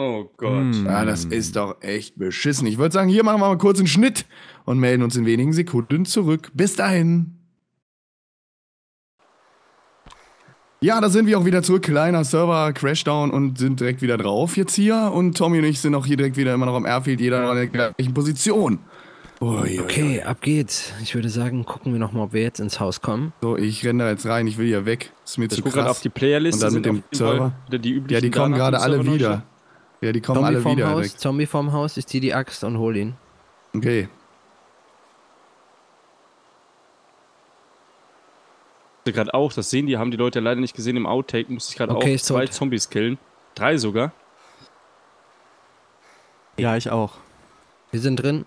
Speaker 2: Oh Gott.
Speaker 3: Hm.
Speaker 1: Ja, das ist doch echt beschissen. Ich würde sagen, hier machen wir mal kurz einen Schnitt und melden uns in wenigen Sekunden zurück. Bis dahin. Ja, da sind wir auch wieder zurück. Kleiner Server, Crashdown und sind direkt wieder drauf jetzt hier. Und Tommy und ich sind auch hier direkt wieder immer noch am Airfield, jeder noch in der gleichen Position. Ui, ui,
Speaker 4: Okay, ab geht's. Ich würde sagen, gucken wir nochmal, ob wir jetzt ins Haus kommen.
Speaker 1: So, ich renne da jetzt rein. Ich will hier weg. Ist mir
Speaker 2: Ich
Speaker 1: zu
Speaker 2: gucke gerade auf
Speaker 1: krass.
Speaker 2: die Playlist.
Speaker 1: Und dann mit dem Server?
Speaker 2: Die üblichen
Speaker 1: Ja, die kommen gerade alle wieder. Ja, die kommen
Speaker 4: Zombie
Speaker 1: alle
Speaker 4: vorm
Speaker 1: wieder
Speaker 4: Haus,
Speaker 1: direkt.
Speaker 4: Zombie vorm Haus, ich ziehe die Axt und hol ihn.
Speaker 1: Okay.
Speaker 2: gerade auch, das sehen die, haben die Leute leider nicht gesehen im Outtake, musste ich gerade
Speaker 4: Okay,
Speaker 2: auch zwei
Speaker 4: tot.
Speaker 2: Zombies killen. Drei sogar.
Speaker 3: Ja, ich auch.
Speaker 4: Wir sind drin.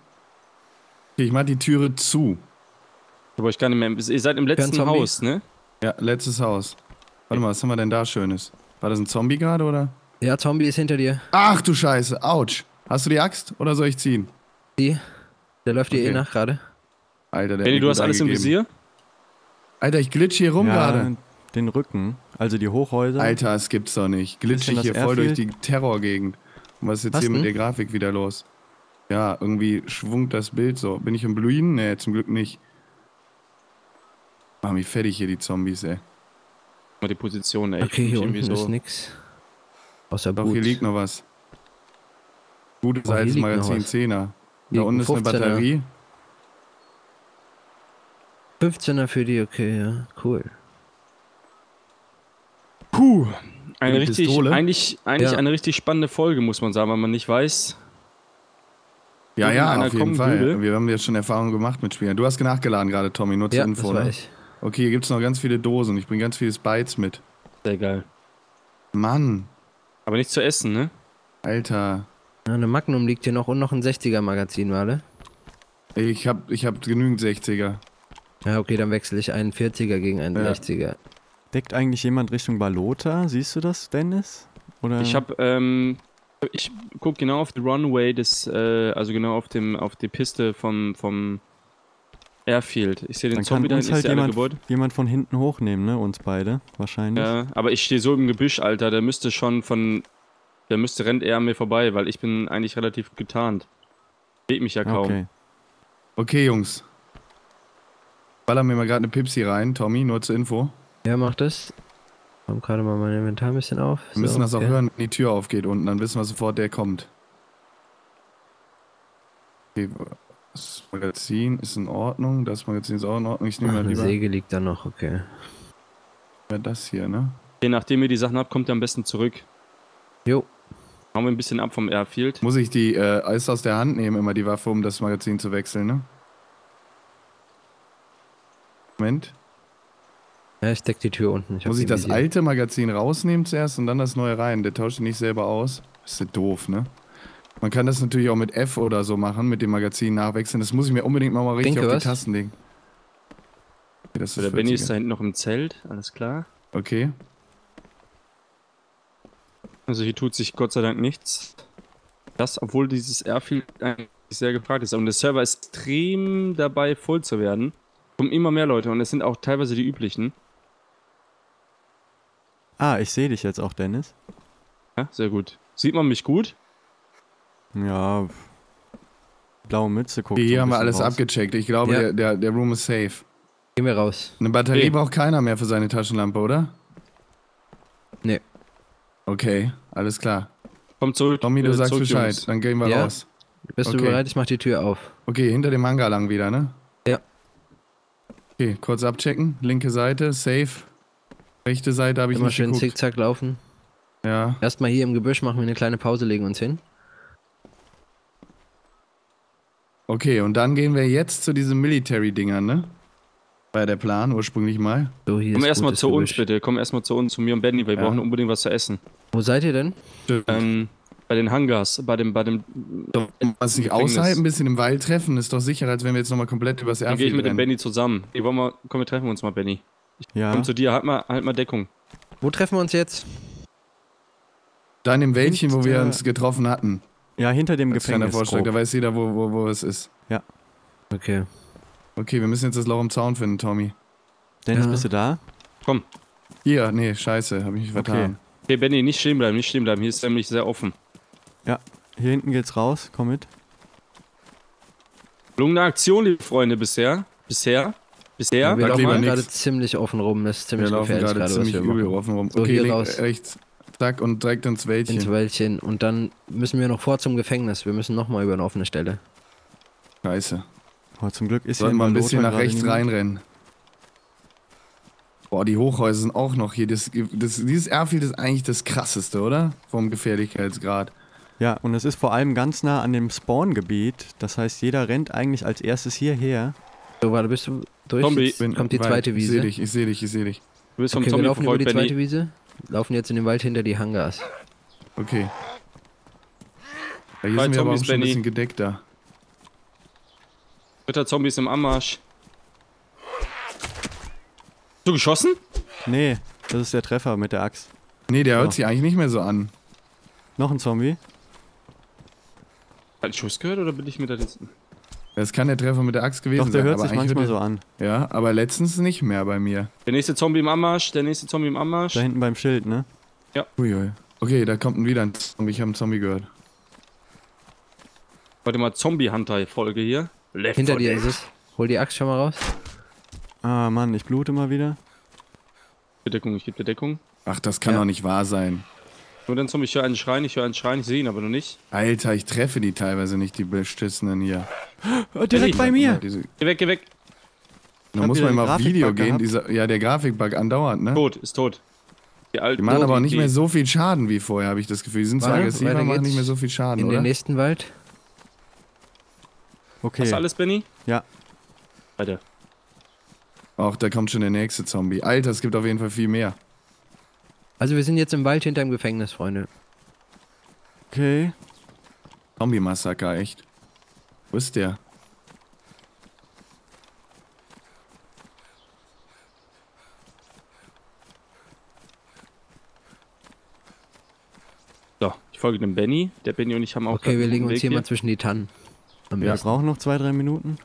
Speaker 1: Okay, ich mach die Türe zu.
Speaker 2: Ich habe euch gar nicht mehr. Ihr seid im letzten. Haus, ne?
Speaker 1: Ja, letztes Haus. Warte mal, was haben wir denn da Schönes? War das ein Zombie gerade oder?
Speaker 4: Ja, Zombie ist hinter dir.
Speaker 1: Ach du Scheiße, ouch. Hast du die Axt oder soll ich ziehen?
Speaker 4: Die. Der läuft dir
Speaker 1: Okay.
Speaker 4: eh nach gerade.
Speaker 1: Alter, der
Speaker 2: Benny, du hast alles im. Visier?
Speaker 1: Alter, ich glitch hier rum
Speaker 3: ja,
Speaker 1: gerade.
Speaker 3: den Rücken, also die Hochhäuser.
Speaker 1: Alter, das gibt's doch nicht. Glitch
Speaker 3: Bisschen
Speaker 1: ich hier voll durch die Terrorgegend. Und was ist jetzt
Speaker 4: Was
Speaker 1: hier mit
Speaker 4: denn?
Speaker 1: der Grafik wieder los? Ja, irgendwie schwungt das Bild so. Bin ich im Bluin? Nee, zum Glück nicht. Mach mich fertig hier, die Zombies, ey.
Speaker 2: Mal die Position, ey.
Speaker 4: Okay, hier unten
Speaker 2: irgendwie
Speaker 4: ist nix. Außer
Speaker 1: Doch,
Speaker 4: Boots.
Speaker 1: hier liegt noch was. Gutes
Speaker 4: Oh, hier
Speaker 1: altes
Speaker 4: liegt noch
Speaker 1: Magazin
Speaker 4: was.
Speaker 1: 10er. Da unten ist eine
Speaker 4: 15er.
Speaker 1: Batterie.
Speaker 4: 15er für die, okay, ja. Cool.
Speaker 2: Puh. Eine richtig,
Speaker 1: Pistole?
Speaker 2: eigentlich, eigentlich
Speaker 4: Ja.
Speaker 2: eine richtig spannende Folge, muss man sagen, weil man nicht weiß.
Speaker 1: Ja, ja, auf jeden Fall.
Speaker 2: würde.
Speaker 1: Wir haben jetzt schon Erfahrung gemacht mit Spielen. Du hast nachgeladen gerade, Tommy, nur zur
Speaker 4: Ja,
Speaker 1: Info,
Speaker 4: das war
Speaker 1: ne?
Speaker 4: ich.
Speaker 1: Okay, hier gibt's noch ganz viele Dosen. Ich bringe ganz viele Spites mit.
Speaker 2: Sehr geil.
Speaker 1: Mann,
Speaker 2: Aber nicht zu essen, ne?
Speaker 1: Alter.
Speaker 4: Ja, eine Magnum liegt hier noch und noch ein 60er Magazin, warte.
Speaker 1: Ich hab, ich hab genügend 60er.
Speaker 4: Ja, okay, dann wechsle ich einen 40er gegen einen
Speaker 1: Ja.
Speaker 4: 60er.
Speaker 3: Deckt eigentlich jemand Richtung Balota? Siehst du das, Dennis? Oder?
Speaker 2: Ich habe, ähm, ich guck genau auf die Runway des, äh, also genau auf dem, auf die Piste vom, vom Airfield. Ich sehe den
Speaker 3: Dann
Speaker 2: Zombie da
Speaker 3: uns
Speaker 2: hinten,
Speaker 3: halt jemand, jemand von hinten hochnehmen, ne? Uns beide, wahrscheinlich.
Speaker 2: Ja, aber ich stehe so im Gebüsch, Alter. Der müsste schon von, der müsste rennt eher an mir vorbei, weil ich bin eigentlich relativ getarnt. Seht mich ja kaum.
Speaker 3: Okay.
Speaker 1: Okay, Jungs. Ballern mir mal gerade eine Pipsi rein, Tommy, nur zur Info.
Speaker 4: Ja, mach das. Komm gerade mal mein Inventar ein bisschen auf.
Speaker 1: Wir müssen
Speaker 4: So,
Speaker 1: das auch
Speaker 4: okay.
Speaker 1: hören, wenn die Tür aufgeht unten, dann wissen wir sofort, der kommt. Okay, das Magazin ist in Ordnung, das Magazin ist auch in Ordnung. Ich
Speaker 4: Ach,
Speaker 1: nehme mal
Speaker 4: eine
Speaker 1: lieber
Speaker 4: Säge liegt da noch, okay.
Speaker 1: das hier, ne?
Speaker 2: Je nachdem ihr die Sachen habt, kommt ihr am besten zurück.
Speaker 4: Jo,
Speaker 2: Hauen wir ein bisschen ab vom Airfield.
Speaker 1: Muss ich die äh, Eis aus der Hand nehmen, immer die Waffe, um das Magazin zu wechseln, ne? Moment.
Speaker 4: ja, ich deck die Tür unten. Ich
Speaker 1: Muss ich das alte Magazin rausnehmen zuerst und dann das neue rein? Der tauscht nicht selber aus. Ist ja doof, ne? Man kann das natürlich auch mit F oder so machen, mit dem Magazin nachwechseln. Das muss ich mir unbedingt mal, mal richtig
Speaker 4: Denke
Speaker 1: auf die
Speaker 4: was?
Speaker 1: Tasten legen. Okay, das
Speaker 2: So, der Benny ist
Speaker 1: 40er.
Speaker 2: da hinten noch im Zelt, alles klar.
Speaker 1: Okay.
Speaker 2: Also hier tut sich Gott sei Dank nichts. Das, obwohl dieses Airfield eigentlich sehr gefragt ist. Und der Server ist extrem dabei, voll zu werden. Kommen immer mehr Leute und es sind auch teilweise die üblichen.
Speaker 3: Ah, ich sehe dich jetzt auch, Dennis.
Speaker 2: Ja, sehr gut. Sieht man mich gut?
Speaker 3: Ja. Blaue Mütze so
Speaker 1: hier haben wir alles
Speaker 3: raus.
Speaker 1: abgecheckt. Ich glaube,
Speaker 4: Ja.
Speaker 1: der, der, der Room ist safe.
Speaker 4: Gehen wir raus.
Speaker 1: Eine Batterie
Speaker 2: Nee.
Speaker 1: braucht keiner mehr für seine Taschenlampe, oder?
Speaker 4: Nee.
Speaker 1: Okay, alles klar.
Speaker 2: Kommt zurück.
Speaker 1: Tommy, du
Speaker 2: äh,
Speaker 1: sagst
Speaker 2: zurück,
Speaker 1: Bescheid.
Speaker 2: Jungs.
Speaker 1: Dann gehen wir
Speaker 4: Ja.
Speaker 1: raus.
Speaker 4: Bist
Speaker 1: Okay.
Speaker 4: du bereit? Ich mach die Tür auf.
Speaker 1: Okay, hinter dem Hangar lang wieder, ne?
Speaker 4: Ja.
Speaker 1: Okay, kurz abchecken. Linke Seite, safe. Rechte Seite habe ich
Speaker 4: Immer
Speaker 1: nicht
Speaker 4: schön
Speaker 1: geguckt.
Speaker 4: zickzack laufen.
Speaker 1: Ja.
Speaker 4: Erstmal hier im Gebüsch machen wir eine kleine Pause, legen uns hin.
Speaker 1: Okay, und dann gehen wir jetzt zu diesen Military-Dingern, ne? War der Plan ursprünglich mal.
Speaker 4: So, hier
Speaker 2: Komm erstmal zu uns, bitte. Komm erstmal zu uns, zu mir und Benny. Wir
Speaker 1: Ja.
Speaker 2: brauchen unbedingt was zu essen.
Speaker 4: Wo seid ihr denn?
Speaker 2: Ähm, bei den Hangars, bei dem, bei dem.
Speaker 1: Was nicht
Speaker 2: Gefängnis.
Speaker 1: außerhalb ein bisschen im Wald treffen, ist doch sicherer, als wenn wir jetzt nochmal komplett übers
Speaker 2: Dann gehe ich mit dem. Benny zusammen. Hey, wollen wir, komm, wir treffen uns mal, Benny.
Speaker 3: Ja.
Speaker 2: Komm zu dir, halt mal, halt mal Deckung.
Speaker 4: Wo treffen wir uns jetzt?
Speaker 1: Da in dem Wäldchen, wo wir uns getroffen hatten.
Speaker 3: Ja, hinter dem
Speaker 1: Das
Speaker 3: Gefängnis.
Speaker 1: vorstellen, da weiß jeder, wo, wo, wo es ist.
Speaker 4: Okay.
Speaker 1: Okay, wir müssen jetzt das Loch im Zaun finden, Tommy.
Speaker 3: Dennis,
Speaker 4: Ja.
Speaker 3: bist du da?
Speaker 1: Hier, nee, scheiße, habe ich mich vertan.
Speaker 2: Okay, Benny, nicht stehen bleiben, nicht stehen bleiben. Hier ist nämlich sehr offen.
Speaker 3: Hier hinten geht's raus. Komm mit.
Speaker 2: Gelungene Aktion, liebe Freunde, bisher. Bisher. Bisher.
Speaker 4: Ja, wir laufen gerade ziemlich offen rum. Das ist
Speaker 1: Wir
Speaker 4: ziemlich
Speaker 1: laufen
Speaker 4: gefährlich
Speaker 1: gerade
Speaker 4: gerade,
Speaker 1: ziemlich
Speaker 4: wir
Speaker 1: übel offen rum.
Speaker 4: So,
Speaker 1: Okay,
Speaker 4: hier raus.
Speaker 1: rechts, zack und direkt ins Wäldchen.
Speaker 4: Ins Wäldchen. Und dann müssen wir noch vor zum Gefängnis. Wir müssen nochmal über eine offene Stelle.
Speaker 1: Scheiße.
Speaker 3: Oh, zum Glück ist
Speaker 1: Sollten
Speaker 3: hier
Speaker 1: wir ein bisschen nach rechts reinrennen. Boah, die Hochhäuser sind auch noch hier. Das, das, dieses Airfield ist eigentlich das krasseste, oder? Vom Gefährlichkeitsgrad.
Speaker 3: Ja, und es ist vor allem ganz nah an dem Spawngebiet. Das heißt, jeder rennt eigentlich als erstes hierher.
Speaker 4: So, warte, bist du durch?
Speaker 2: Zombie.
Speaker 4: Jetzt kommt die
Speaker 1: weit.
Speaker 4: zweite
Speaker 1: Ich sehe
Speaker 4: Wiese.
Speaker 1: dich, ich sehe dich, ich sehe dich.
Speaker 2: Du bist vom
Speaker 4: Okay, wir
Speaker 2: Zombie
Speaker 4: laufen über die zweite
Speaker 2: Benny.
Speaker 4: Wiese. Laufen jetzt in den Wald hinter die Hangars.
Speaker 1: Okay. Ja, hier
Speaker 2: Zwei
Speaker 1: sind wir aber auch
Speaker 2: Zombies,
Speaker 1: schon ein bisschen gedeckter.
Speaker 2: Dritter Zombie ist im Anmarsch. Du geschossen?
Speaker 3: Nee, das ist der Treffer mit der Axt.
Speaker 1: Nee, der hört
Speaker 3: Ja.
Speaker 1: sich eigentlich nicht mehr so an.
Speaker 3: Noch ein Zombie.
Speaker 2: Hat ich Schuss gehört oder bin ich mit der jetzt?
Speaker 1: Das kann der Treffer mit der Axt gewesen
Speaker 3: Doch, der
Speaker 1: sein.
Speaker 3: hört
Speaker 1: aber
Speaker 3: sich
Speaker 1: eigentlich
Speaker 3: manchmal so an.
Speaker 1: Ja, aber letztens nicht mehr bei mir.
Speaker 2: Der nächste Zombie im Anmarsch, der nächste Zombie im Anmarsch.
Speaker 3: Da hinten beim Schild, ne?
Speaker 1: Uiui. Okay, da kommt wieder ein Zombie. Ich habe einen Zombie gehört.
Speaker 2: Warte mal, Zombie-Hunter-Folge hier. Left
Speaker 4: Hinter
Speaker 2: 4
Speaker 4: dir ist es. Hol die Axt schon mal raus.
Speaker 3: Ah, Mann, ich blute mal wieder.
Speaker 2: Bedeckung, ich gebe dir Deckung.
Speaker 1: Ach, das kann
Speaker 4: Ja.
Speaker 1: doch nicht wahr sein.
Speaker 2: Nur dann Zombie, ich höre einen Schreien, ich höre einen Schreien, ich sehe ihn aber noch nicht.
Speaker 1: Alter, ich treffe die teilweise nicht, die Bestissenen hier.
Speaker 3: Oh, direkt bei
Speaker 1: Ja,
Speaker 3: mir!
Speaker 1: Diese,
Speaker 2: Geh weg, geh weg.
Speaker 1: da muss man immer auf Video gehen.
Speaker 3: gehabt.
Speaker 1: Dieser, ja, der Grafikbug andauernd, ne?
Speaker 2: Tot, ist tot. Die
Speaker 1: Die
Speaker 2: alten
Speaker 1: machen aber auch
Speaker 2: die-
Speaker 1: nicht
Speaker 2: die-
Speaker 1: mehr so viel Schaden wie vorher, habe ich das Gefühl. Die sind zwar
Speaker 4: Warte,
Speaker 1: aggressiver,
Speaker 4: weiter
Speaker 1: machen nicht mehr so viel Schaden,
Speaker 4: In
Speaker 1: oder?
Speaker 4: den nächsten Wald.
Speaker 3: Okay.
Speaker 2: Hast du alles, Benny?
Speaker 3: Ja.
Speaker 2: Weiter.
Speaker 1: Auch da kommt schon der nächste Zombie. Alter, es gibt auf jeden Fall viel mehr.
Speaker 4: Also wir sind jetzt im Wald hinter dem Gefängnis, Freunde.
Speaker 3: Okay.
Speaker 1: Zombie-Massaker, echt. Wo ist der?
Speaker 2: So, ich folge dem Benny. Der Benny und ich haben auch.
Speaker 4: Okay, wir legen uns hier,
Speaker 2: hier,
Speaker 4: mal zwischen die Tannen. Am
Speaker 3: wir
Speaker 4: besten.
Speaker 3: brauchen noch zwei, drei Minuten.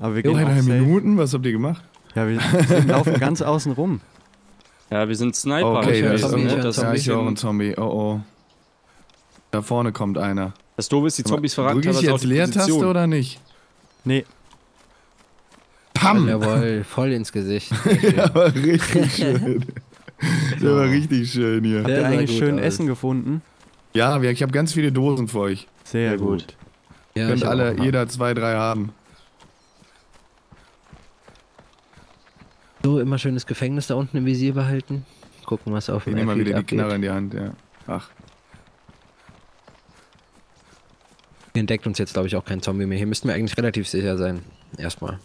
Speaker 3: Aber wir
Speaker 1: jo,
Speaker 3: gehen
Speaker 1: drei Minuten? Was habt ihr gemacht?
Speaker 3: Ja, wir laufen ganz außen rum.
Speaker 2: Ja, wir sind Sniper.
Speaker 1: Okay,
Speaker 4: ich höre
Speaker 1: da ist
Speaker 2: ne?
Speaker 4: höre
Speaker 2: das,
Speaker 1: ja, ich ein Zombie. Oh oh. Da vorne kommt einer.
Speaker 2: das Doofe ist, die Zombies verraten
Speaker 1: Drücke ich jetzt
Speaker 2: die
Speaker 1: Leertaste
Speaker 2: Position.
Speaker 1: oder nicht?
Speaker 3: Nee,
Speaker 1: Pam!
Speaker 4: Jawohl, voll ins Gesicht.
Speaker 1: Der war richtig schön. Der war richtig schön hier.
Speaker 3: habt
Speaker 4: Der
Speaker 3: ihr eigentlich schön
Speaker 4: aus.
Speaker 3: Essen gefunden?
Speaker 1: Ja, ich habe ganz viele Dosen für euch.
Speaker 3: Sehr,
Speaker 2: Sehr
Speaker 3: gut.
Speaker 2: gut.
Speaker 4: Ja,
Speaker 1: Könnt alle, jeder zwei, drei haben.
Speaker 4: So, immer schönes Gefängnis da unten im Visier behalten. Gucken, was auf
Speaker 1: Ich
Speaker 4: dem
Speaker 1: nehme mal wieder die
Speaker 4: abgeht.
Speaker 1: Knarre in die Hand, ja. Ach,
Speaker 4: Hier entdeckt uns jetzt, glaube ich, auch kein Zombie mehr. Hier müssten wir eigentlich relativ sicher sein. Erstmal.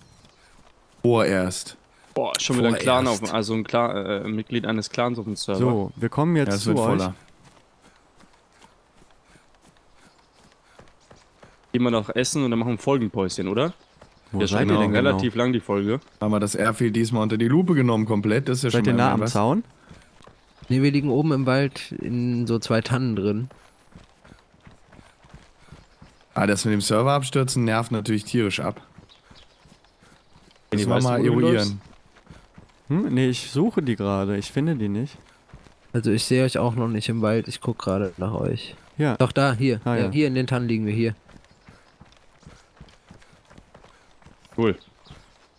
Speaker 1: vorerst.
Speaker 2: Boah, schon wieder ein Clan
Speaker 4: Vorerst.
Speaker 2: auf, also ein, Clan, äh, ein Mitglied eines Clans auf dem Server.
Speaker 3: So, wir kommen
Speaker 1: Ja,
Speaker 3: jetzt
Speaker 1: es
Speaker 3: zu
Speaker 1: wird
Speaker 3: euch.
Speaker 1: voller.
Speaker 2: Gehen wir noch essen und dann machen wir ein Folgenpäuschen, oder?
Speaker 3: Wo
Speaker 2: ja,
Speaker 3: seid ihr denn genau?
Speaker 2: relativ lang die Folge.
Speaker 1: Haben wir das Airfield diesmal unter die Lupe genommen komplett. Das ist ja
Speaker 3: Seid
Speaker 1: schon
Speaker 3: ihr
Speaker 1: mal
Speaker 3: nah am
Speaker 1: was.
Speaker 3: Zaun?
Speaker 4: Ne, wir liegen oben im Wald in so zwei Tannen drin.
Speaker 1: Ah, das mit dem Server abstürzen nervt natürlich tierisch ab.
Speaker 2: Ihr
Speaker 1: wir mal eruieren.
Speaker 3: Hm? Nee, ich suche die gerade. Ich finde die nicht.
Speaker 4: Also ich sehe euch auch noch nicht im Wald. Ich guck gerade nach euch.
Speaker 3: Ja,
Speaker 4: Doch da, hier.
Speaker 3: Ah,
Speaker 4: ja.
Speaker 3: ja.
Speaker 4: Hier in den Tannen liegen wir hier.
Speaker 2: Cool.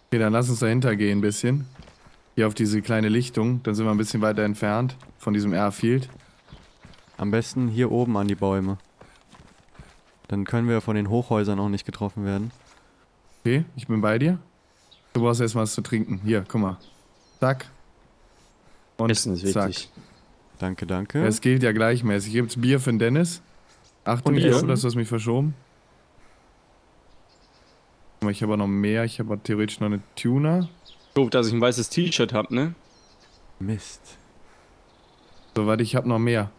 Speaker 1: Okay, dann lass uns dahinter gehen ein bisschen. Hier auf diese kleine Lichtung. Dann sind wir ein bisschen weiter entfernt von diesem Airfield.
Speaker 3: am besten hier oben an die Bäume. Dann können wir von den Hochhäusern auch nicht getroffen werden.
Speaker 1: Okay, ich bin bei dir. Du brauchst erstmal was zu trinken. Hier, guck mal. Zack. Und
Speaker 2: Essen ist
Speaker 1: zack.
Speaker 2: wichtig.
Speaker 3: Danke, danke.
Speaker 1: Es gilt ja gleichmäßig. Gibt's Bier für den Dennis? Achtung,
Speaker 2: Und
Speaker 1: ich dass du hast mich verschoben. Guck mal, Ich habe noch mehr. Ich habe theoretisch noch eine Tuner.
Speaker 2: Doof, dass ich ein weißes T-Shirt hab, ne?
Speaker 3: Mist.
Speaker 1: So, warte, ich habe noch mehr.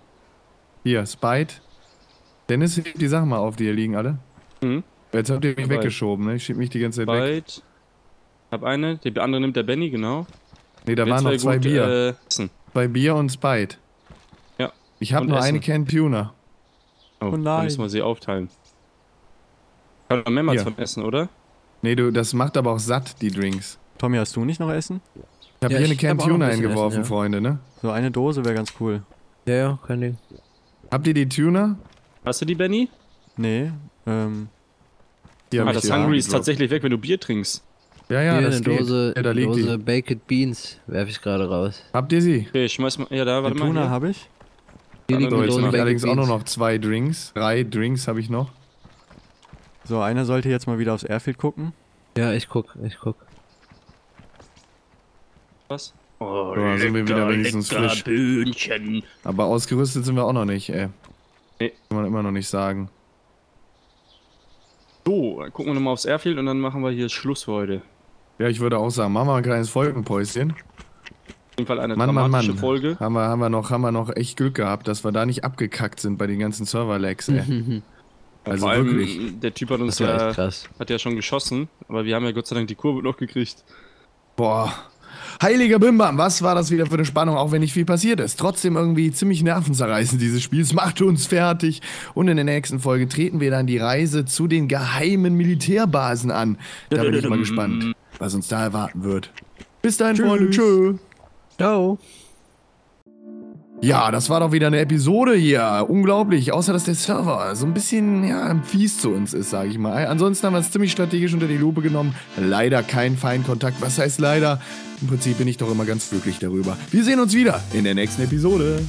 Speaker 1: Hier, Spite. Dennis, hebt die Sachen mal auf, die hier liegen alle.
Speaker 2: Mhm.
Speaker 1: Jetzt habt ihr mich weggeschoben, ne? Ich schieb mich die ganze Zeit weg.
Speaker 2: Byte. Hab eine, die andere nimmt der Benny, genau.
Speaker 1: Nee, da
Speaker 2: Wär
Speaker 1: waren noch zwei
Speaker 2: gut,
Speaker 1: Bier.
Speaker 2: Äh.
Speaker 1: Zwei Bier und Spite.
Speaker 2: Ja.
Speaker 1: Ich habe nur
Speaker 2: Essen.
Speaker 1: eine Can Tuner.
Speaker 2: Oh,
Speaker 3: Oh
Speaker 2: Dann
Speaker 3: nein.
Speaker 2: müssen wir sie aufteilen. Kann man mehrmals vom Essen, oder?
Speaker 1: Nee, du, das macht aber auch satt, die Drinks.
Speaker 3: Tommy, hast du nicht noch Essen?
Speaker 1: Ich habe
Speaker 4: Ja,
Speaker 1: hier eine Can
Speaker 4: noch ein
Speaker 1: eingeworfen,
Speaker 4: Essen, ja.
Speaker 1: Freunde, ne?
Speaker 3: So eine Dose wäre ganz cool.
Speaker 4: Ja, ja, kein Ding.
Speaker 1: Habt ihr die Tuner?
Speaker 2: Hast du die, Benny?
Speaker 3: Nee, ähm,
Speaker 1: Hier
Speaker 2: ah,
Speaker 1: hab ich
Speaker 2: das
Speaker 1: die
Speaker 2: Hungry ist tatsächlich weg, wenn du Bier trinkst.
Speaker 1: Ja, ja,
Speaker 4: hier
Speaker 1: das
Speaker 4: eine
Speaker 1: geht.
Speaker 4: Dose,
Speaker 1: ja, da liegt
Speaker 4: Dose
Speaker 1: die.
Speaker 4: Baked Beans werfe ich gerade raus.
Speaker 1: Habt ihr sie?
Speaker 2: Okay, ich schmeiß mal. Ja, da, warte mal.
Speaker 3: Tuna habe ich.
Speaker 4: Hier liegt
Speaker 1: So,
Speaker 4: eine
Speaker 1: jetzt
Speaker 4: Dose
Speaker 1: habe ich
Speaker 4: Baked
Speaker 1: allerdings auch nur
Speaker 4: Beans.
Speaker 1: noch zwei Drinks. Drei Drinks habe ich noch.
Speaker 3: So, einer sollte jetzt mal wieder aufs Airfield gucken.
Speaker 4: Ja, ich guck, ich guck.
Speaker 2: Was? Oh,
Speaker 1: So, sind wir wieder wenigstens frisch.
Speaker 2: Böhnchen.
Speaker 1: Aber ausgerüstet sind wir auch noch nicht, ey.
Speaker 2: Nee.
Speaker 1: Kann man immer noch nicht sagen.
Speaker 2: So, dann gucken wir nochmal aufs Airfield und dann machen wir hier Schluss für heute. Auf
Speaker 1: Ja, ich würde auch sagen, machen wir ein kleines Folgenpäuschen.
Speaker 2: jeden Fall eine
Speaker 1: Mann, Mann,
Speaker 2: dramatische
Speaker 1: Mann.
Speaker 2: Folge.
Speaker 1: Haben wir, haben, wir noch, haben wir noch echt Glück gehabt, dass wir da nicht abgekackt sind bei den ganzen Server-Lags, ey. Also
Speaker 2: Vor allem,
Speaker 1: wirklich.
Speaker 2: Der Typ hat uns ja,
Speaker 4: echt krass.
Speaker 2: hat ja schon geschossen, aber wir haben ja Gott sei Dank die Kurve noch gekriegt.
Speaker 1: Boah. Heiliger Bimbam, was war das wieder für eine Spannung, auch wenn nicht viel passiert ist. Trotzdem irgendwie ziemlich nervenzerreißend, dieses Spiel. Es macht uns fertig. Und in der nächsten Folge treten wir dann die Reise zu den geheimen Militärbasen an. Da bin ich mal gespannt, was uns da erwarten wird. Bis dahin, Freunde. Tschö.
Speaker 4: Ciao.
Speaker 1: Ja, das war doch wieder eine Episode hier. Unglaublich. Außer, dass der Server so ein bisschen, ja, fies zu uns ist, sage ich mal. Ansonsten haben wir es ziemlich strategisch unter die Lupe genommen. Leider kein Feinkontakt. Was heißt leider? Im Prinzip bin ich doch immer ganz glücklich darüber. Wir sehen uns wieder in der nächsten Episode.